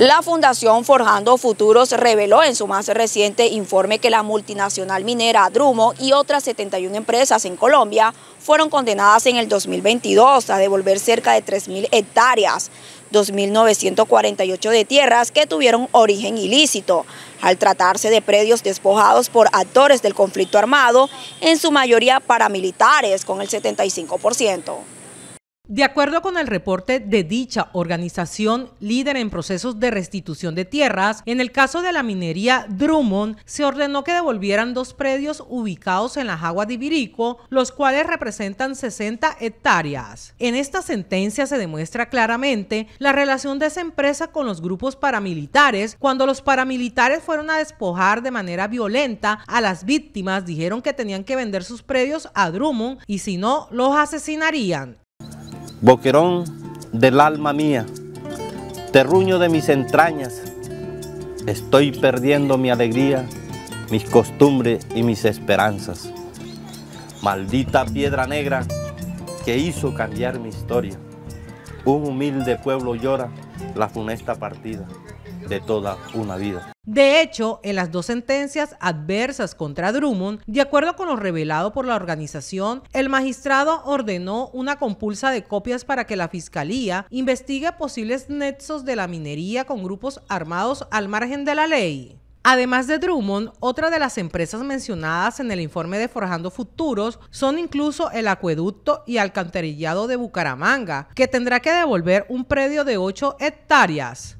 La Fundación Forjando Futuros reveló en su más reciente informe que la multinacional minera Drumo y otras 71 empresas en Colombia fueron condenadas en el 2022 a devolver cerca de 3.000 hectáreas, 2.948 de tierras que tuvieron origen ilícito, al tratarse de predios despojados por actores del conflicto armado, en su mayoría paramilitares, con el 75%. De acuerdo con el reporte de dicha organización líder en procesos de restitución de tierras, en el caso de la minería Drummond, se ordenó que devolvieran dos predios ubicados en las aguas de Ibirico, los cuales representan 60 hectáreas. En esta sentencia se demuestra claramente la relación de esa empresa con los grupos paramilitares. Cuando los paramilitares fueron a despojar de manera violenta a las víctimas, dijeron que tenían que vender sus predios a Drummond y si no, los asesinarían. Boquerón del alma mía, terruño de mis entrañas, estoy perdiendo mi alegría, mis costumbres y mis esperanzas. Maldita piedra negra que hizo cambiar mi historia. Un humilde pueblo llora la funesta partida de toda una vida. De hecho, en las dos sentencias adversas contra Drummond, de acuerdo con lo revelado por la organización, el magistrado ordenó una compulsa de copias para que la Fiscalía investigue posibles nexos de la minería con grupos armados al margen de la ley. Además de Drummond, otra de las empresas mencionadas en el informe de Forjando Futuros son incluso el acueducto y alcantarillado de Bucaramanga, que tendrá que devolver un predio de 8 hectáreas.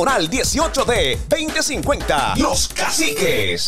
Diagonal 18 de 2050. Los Caciques.